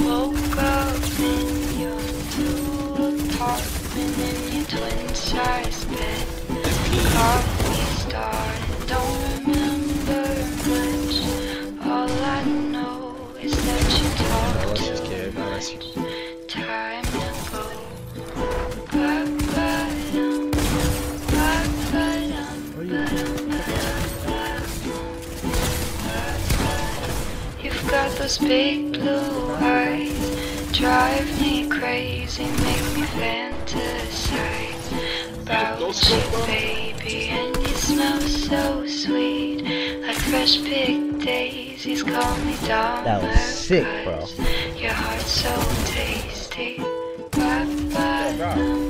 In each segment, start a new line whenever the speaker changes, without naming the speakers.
woke up in your two apartment in your twin size bed. Coffee started, don't those big blue eyes, drive me crazy, make me fantasize about you, baby. And you smell so sweet, like fresh picked daisies. Call me Dahmer,
That was sick, bro.
'cause Your heart's so tasty. Ba-ba-dum, ba-ba-dum,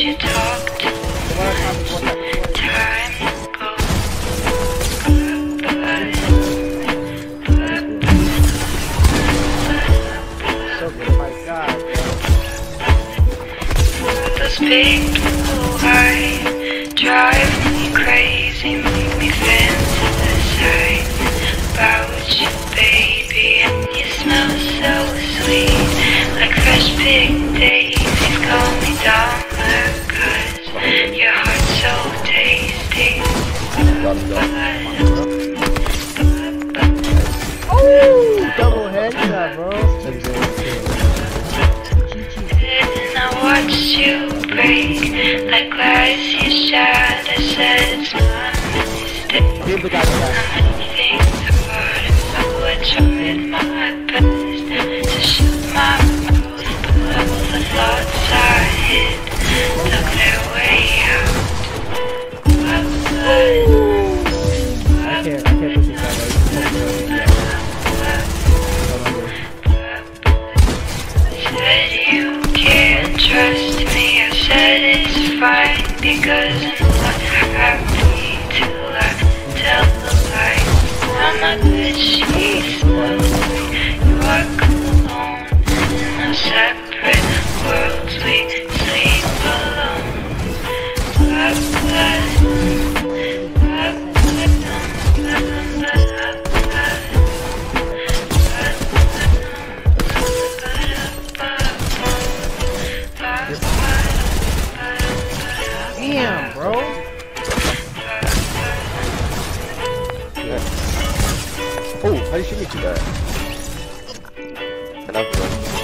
So good. Oh my god.
Those big blue eyes drive me crazy, make me fantasize about you, baby. And you smell so sweet, like fresh picked daisies.
Oh, double bro.
And I watch you break like glass you shattered. I it's my mistake.
Give the guy the back.
Anything about trust me. I said it's fine because I'm not happy
Damn, bro.
Oh, how did you shoot me bad? Enough, bro.